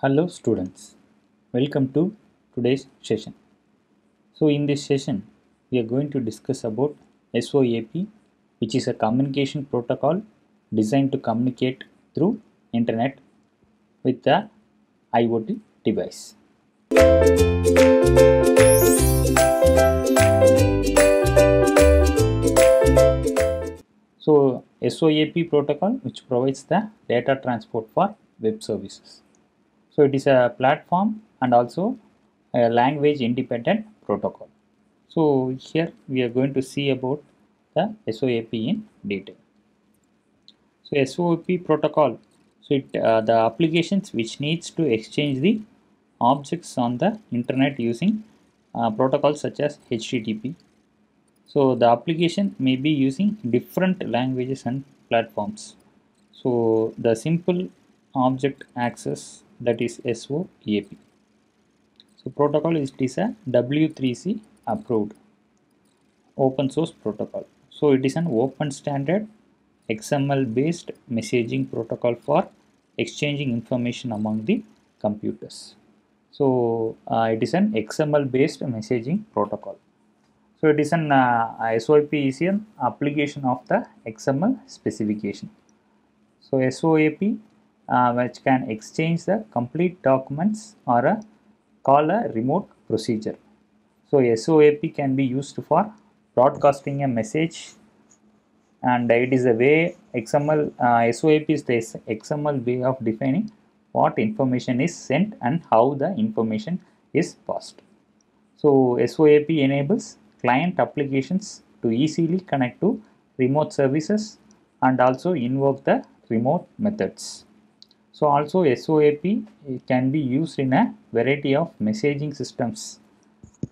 Hello students, welcome to today's session. So in this session, we are going to discuss about SOAP which is a communication protocol designed to communicate through internet with the IoT device. So SOAP protocol which provides the data transport for web services. So it is a platform and also a language independent protocol. So here we are going to see about the SOAP in detail. So SOAP protocol, so it uh, the applications which needs to exchange the objects on the internet using uh, protocols such as HTTP. So the application may be using different languages and platforms. So the simple object access that is SOAP. So protocol is it is a W3C approved open source protocol. So it is an open standard XML based messaging protocol for exchanging information among the computers. So uh, it is an XML based messaging protocol. So it is an uh, SOAP is an application of the XML specification. So SOAP uh, which can exchange the complete documents or a call a remote procedure. So SOAP can be used for broadcasting a message and it is a way XML uh, SOAP is the XML way of defining what information is sent and how the information is passed. So SOAP enables client applications to easily connect to remote services and also invoke the remote methods. So also SOAP can be used in a variety of messaging systems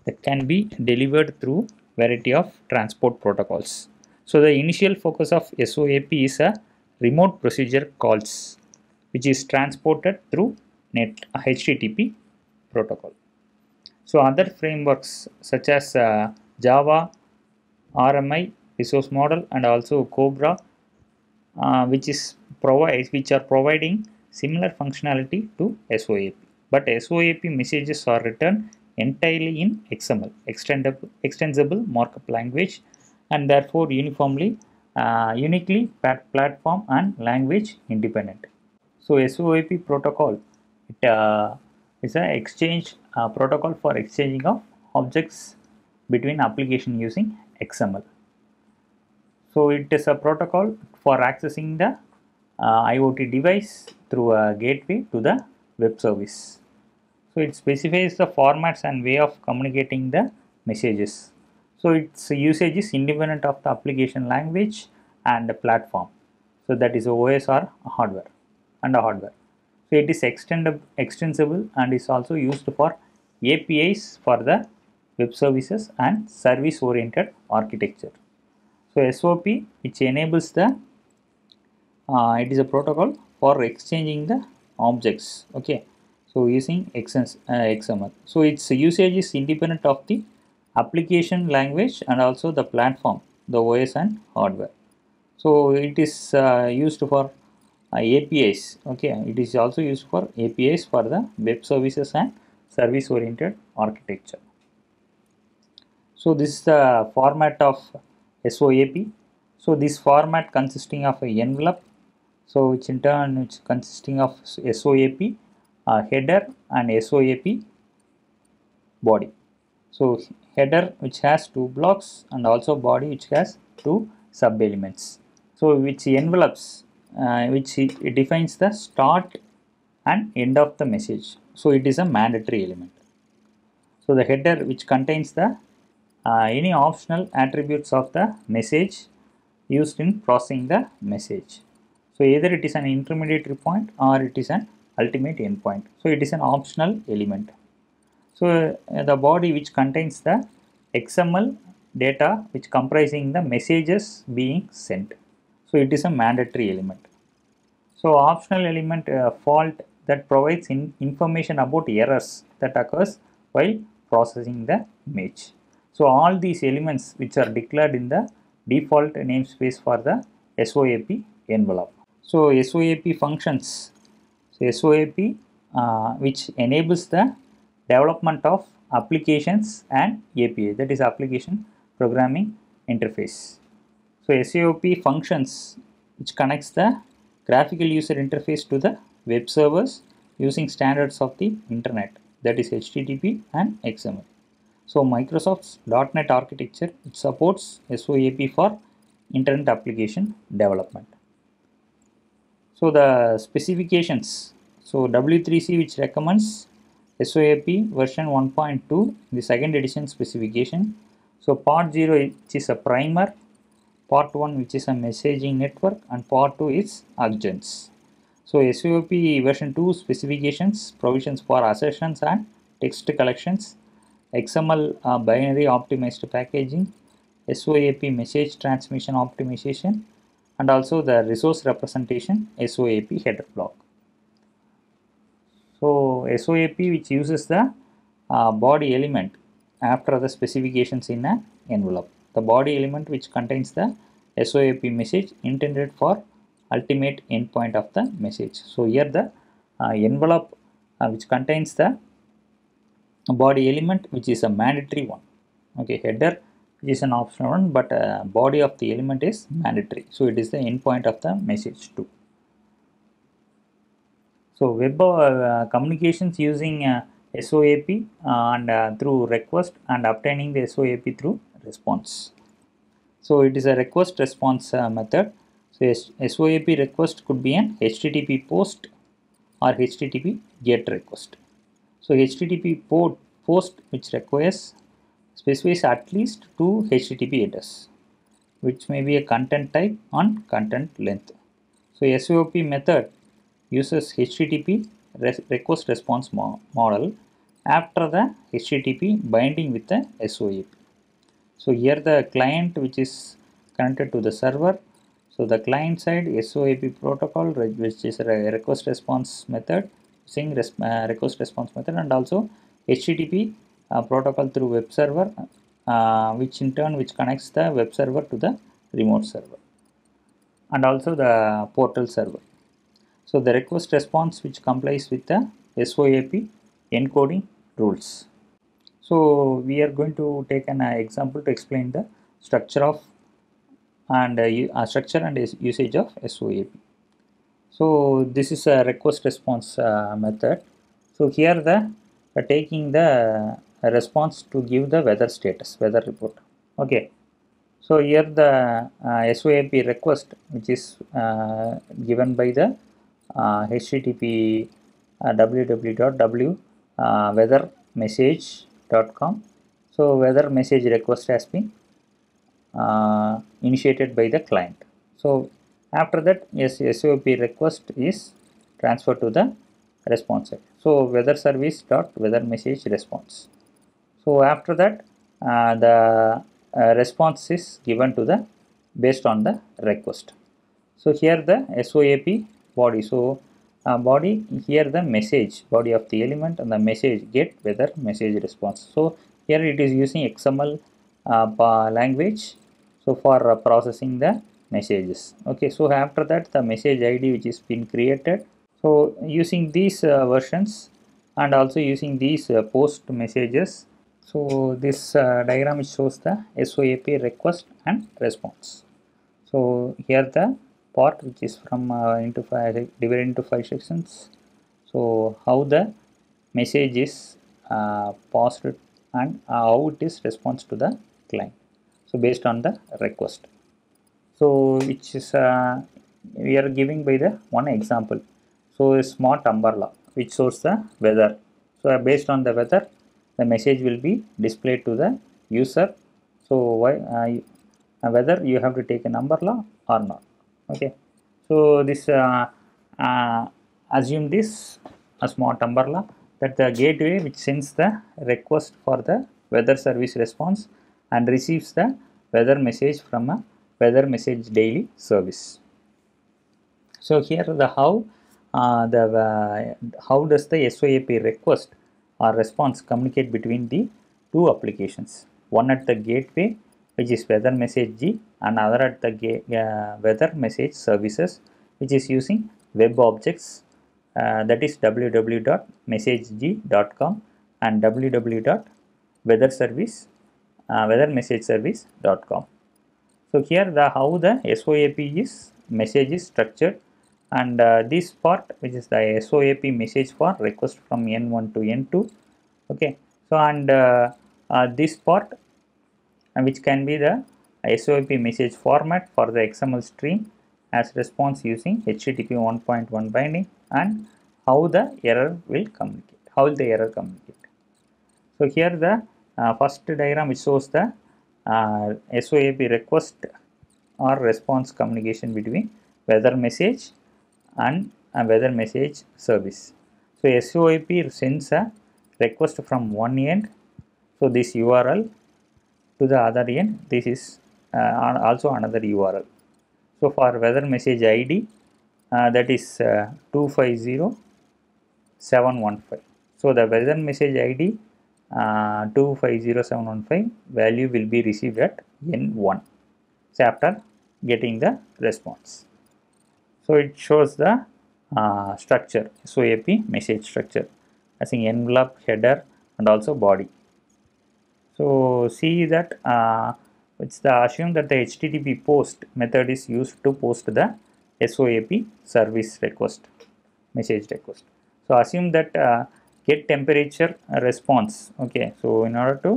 that can be delivered through variety of transport protocols. So the initial focus of SOAP is a remote procedure calls which is transported through net HTTP protocol. So other frameworks such as uh, Java, RMI, resource model and also Cobra uh, which is provide which are providing similar functionality to SOAP. But SOAP messages are written entirely in XML, extensible markup language, and therefore uniformly, uh, uniquely platform and language independent. So SOAP protocol it uh, is an exchange uh, protocol for exchanging of objects between application using XML. So it is a protocol for accessing the uh, IoT device through a gateway to the web service. So it specifies the formats and way of communicating the messages. So its usage is independent of the application language and the platform. So that is OS or hardware and a hardware. So it is extendable, extensible and is also used for APIs for the web services and service oriented architecture. So SOAP which enables the uh, it is a protocol for exchanging the objects okay so using XML. So its usage is independent of the application language and also the platform, the OS and hardware. So it is uh, used for uh, APIs. Okay, it is also used for APIs for the web services and service oriented architecture. So this is the format of SOAP. So this format consisting of a envelope. So which in turn which consisting of SOAP uh, header and SOAP body. So header which has two blocks and also body which has two sub elements. So which envelopes uh, which it defines the start and end of the message. So it is a mandatory element. So the header which contains the uh, any optional attributes of the message used in processing the message. So either it is an intermediary point or it is an ultimate endpoint. So it is an optional element. So uh, the body which contains the XML data which comprising the messages being sent. So it is a mandatory element. So optional element uh, fault that provides in information about errors that occurs while processing the image. So all these elements which are declared in the default namespace for the SOAP envelope. So SOAP functions so SOAP uh, which enables the development of applications and API that is application programming interface. So SOAP functions which connects the graphical user interface to the web servers using standards of the internet that is HTTP and XML. So Microsoft's .NET architecture it supports SOAP for internet application development. So the specifications. So W3C which recommends SOAP version 1.2 the second edition specification. So part 0 which is a primer, part 1 which is a messaging network and part 2 is agents. So SOAP version 2 specifications provisions for assertions and text collections, XML uh, binary optimized packaging, SOAP message transmission optimization and also the resource representation SOAP header block. So SOAP which uses the uh, body element after the specifications in an envelope. The body element which contains the SOAP message intended for ultimate endpoint of the message. So here the uh, envelope uh, which contains the body element which is a mandatory one. Okay, header is an optional one but uh, body of the element is mandatory. So it is the endpoint of the message too. So web uh, communications using uh, SOAP uh, and uh, through request and obtaining the SOAP through response. So it is a request response method. So SOAP request could be an HTTP post or HTTP GET request. So HTTP port post which requires specifies at least two HTTP headers which may be a content type on content length. So SOAP method uses HTTP request response model after the HTTP binding with the SOAP. So here the client which is connected to the server. So the client side SOAP protocol which is a request response method using res uh, request response method and also HTTP protocol through web server uh, which in turn which connects the web server to the remote server and also the portal server. So the request response which complies with the SOAP encoding rules. So we are going to take an uh, example to explain the structure of and uh, structure and usage of SOAP. So this is a request response uh, method. So here the uh, taking the response to give the weather status, weather report. Okay. So here the uh, SOAP request which is uh, given by the uh, http www weather message.com so weather message request has been uh, initiated by the client so after that yes SOAP request is transferred to the response so weather service dot weather message response so after that uh, the uh, response is given to the based on the request. So here the SOAP body. So uh, body here the message body of the element and the message get weather message response. So here it is using xml uh, language. So for uh, processing the messages. Okay so after that the message id which is been created. So using these uh, versions and also using these post messages so this uh, diagram shows the SOAP request and response. So here the part which is from uh, into five divided into five sections. So how the message is uh, passed and how it is response to the client. So based on the request. So which is uh, we are giving by the one example. So a smart umbrella which shows the weather. So based on the weather the message will be displayed to the user. So why uh, whether you have to take an umbrella or not. Okay. So this uh, uh, assume this a smart umbrella that the gateway which sends the request for the weather service response and receives the weather message from a weather message daily service. So here the how uh, the uh, how does the SOAP request or response communicate between the two applications. One at the gateway which is weather message G and other at the uh, weather message services which is using web objects uh, that is www.messageg.com and www.weatherservice uh, weathermessageservice.com so here the how the SOAP is message is structured and uh, this part which is the SOAP message for request from N1 to N2 okay? So and uh, uh, this part uh, which can be the SOAP message format for the XML stream as response using HTTP 1.1 binding and how the error will communicate how the error communicate. So here the uh, first diagram which shows the uh, SOAP request or response communication between weather message and a weather message service. So SOAP sends a request from one end, so this URL to the other end, this is uh, also another URL. So for weather message ID, uh, that is uh, 250715. So the weather message ID uh, 250715 value will be received at N1 so after getting the response. So it shows the uh, structure SOAP message structure as in envelope header and also body. So see that uh, it's the assume that the HTTP post method is used to post the SOAP service request message request. So assume that uh, get temperature response okay so in order to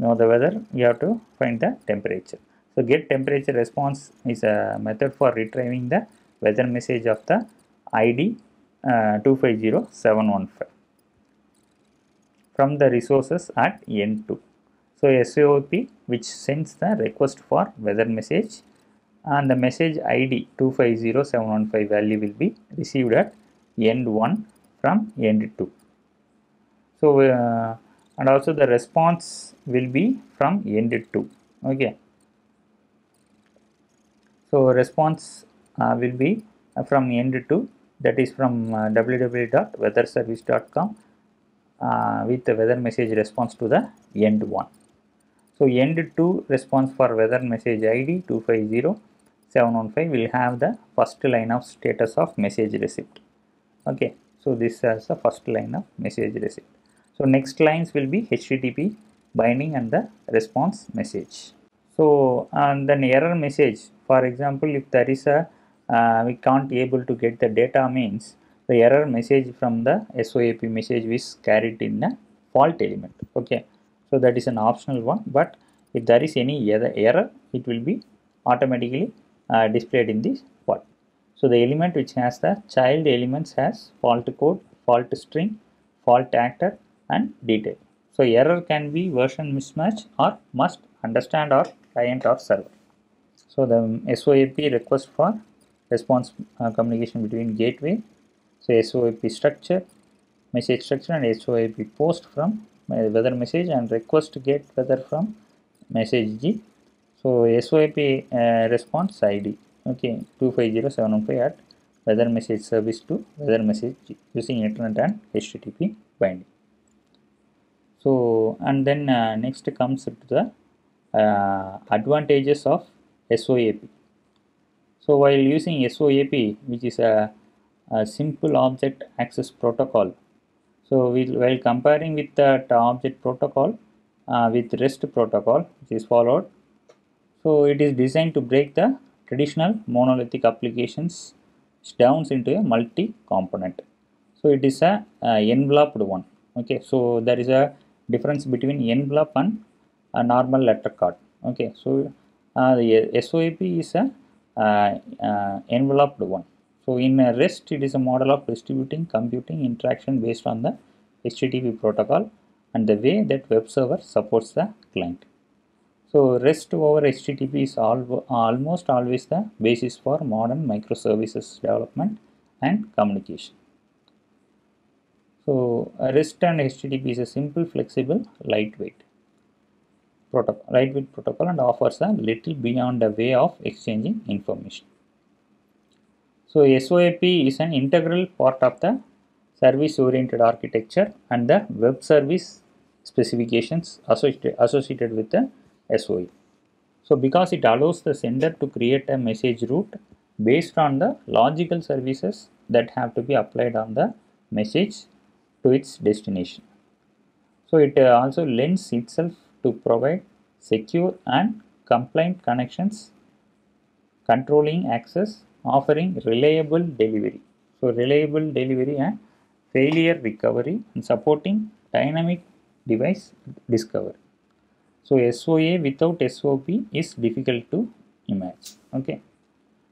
know the weather you have to find the temperature so get temperature response is a method for retrieving the weather message of the id uh, 250715 from the resources at n2 so SOAP which sends the request for weather message and the message id 250715 value will be received at end 1 from end 2 so uh, and also the response will be from end 2 okay. So response will be uh, from end 2 that is from uh, www.weatherservice.com uh, with the weather message response to the end 1 so end 2 response for weather message id 250715 will have the first line of status of message receipt. Okay so this is the first line of message receipt. So next lines will be HTTP binding and the response message. So and then error message. For example if there is a uh, we can't be able to get the data means the error message from the SOAP message is carried in a fault element okay so that is an optional one but if there is any other error it will be automatically uh, displayed in this fault so the element which has the child elements has fault code fault string fault actor and detail. So error can be version mismatch or must understand or client or server. So the SOAP request for response uh, communication between gateway. So SOAP structure, message structure and SOAP post from weather message and request get weather from message G. So SOAP uh, response ID okay 250715 at weather message service to weather message G using internet and HTTP binding so and then uh, next comes to the uh, advantages of SOAP so while using SOAP which is a, a simple object access protocol so we'll, while comparing with that object protocol uh, with REST protocol which is followed so it is designed to break the traditional monolithic applications down into a multi-component. So it is a, a enveloped one okay? So there is a difference between envelope and a normal letter card okay? So uh, the SOAP is a Uh, uh, enveloped one. So in REST it is a model of distributing computing interaction based on the HTTP protocol and the way that web server supports the client. So REST over HTTP is al almost always the basis for modern microservices development and communication. So REST and HTTP is a simple, flexible, lightweight protocol, lightweight protocol and offers a little beyond a way of exchanging information. So SOAP is an integral part of the service-oriented architecture and the web service specifications associated, associated with the SOA. So because it allows the sender to create a message route based on the logical services that have to be applied on the message to its destination. So it uh, also lends itself to provide secure and compliant connections, controlling access, offering reliable delivery. So reliable delivery and failure recovery and supporting dynamic device discovery. So SOA without SOP is difficult to imagine. Okay.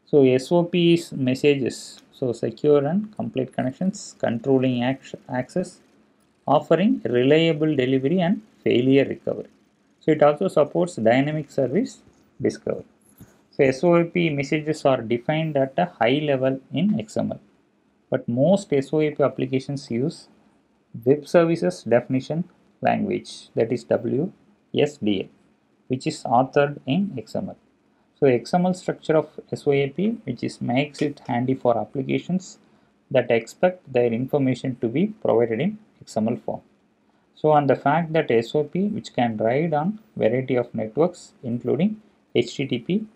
So SOP is messages. So secure and complete connections, controlling access, offering reliable delivery and failure recovery. It also supports dynamic service discovery. So SOAP messages are defined at a high level in XML, but most SOAP applications use web services definition language that is WSDL, which is authored in XML. So XML structure of SOAP which is makes it handy for applications that expect their information to be provided in XML form. So on the fact that SOP which can ride on variety of networks including HTTP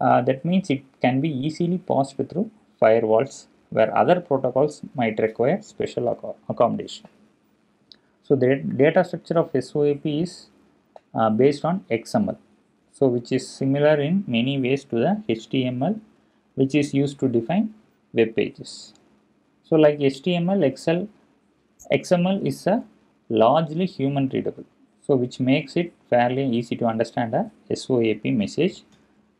uh, that means it can be easily passed through firewalls where other protocols might require special accommodation. So the data structure of SOAP is uh, based on XML so which is similar in many ways to the HTML which is used to define web pages. So like HTML, Excel, XML is a largely human readable. So which makes it fairly easy to understand a SOAP message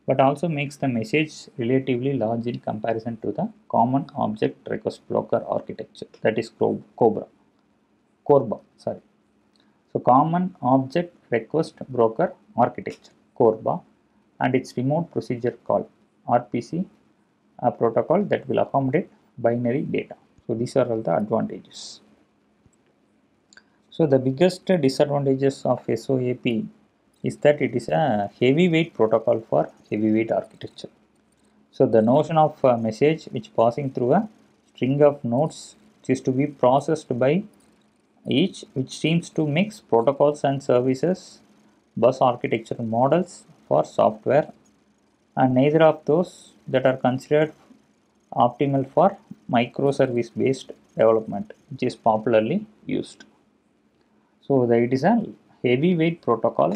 but also makes the message relatively large in comparison to the common object request broker architecture that is COBRA, CORBA, sorry. So common object request broker architecture. CORBA and its remote procedure call RPC a protocol that will accommodate binary data. So these are all the advantages. So the biggest disadvantages of SOAP is that it is a heavyweight protocol for heavyweight architecture. So the notion of a message which passing through a string of nodes is to be processed by each which seems to mix protocols and services bus architecture models for software and neither of those that are considered optimal for microservice based development which is popularly used. So it is a heavyweight protocol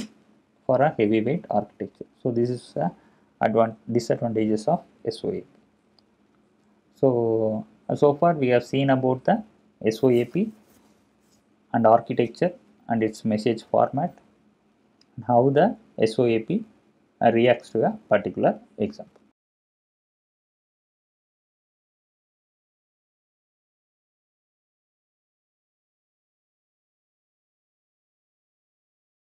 for a heavyweight architecture. So this is the disadvantages of SOAP. So, so far we have seen about the SOAP and architecture and its message format and how the SOAP reacts to a particular example.